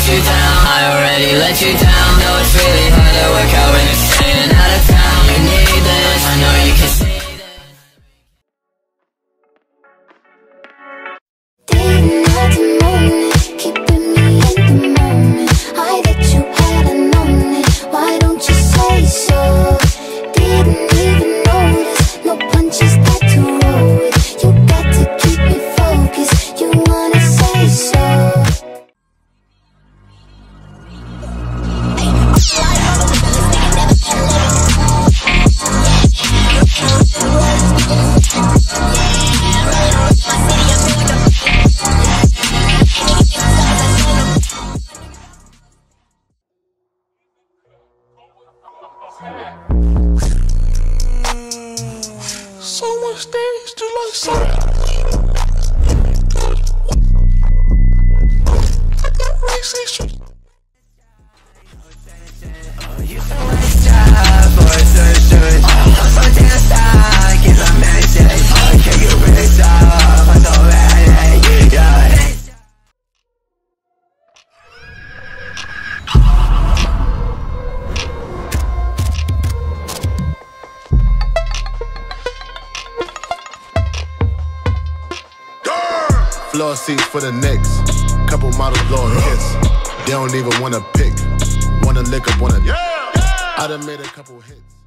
let you down. I already let you down. No, it's really Someone stage to like. I got racist. floor seats for the Knicks. Couple models blowing hits. They don't even wanna pick. Wanna lick up, wanna. Yeah. I done made a couple hits.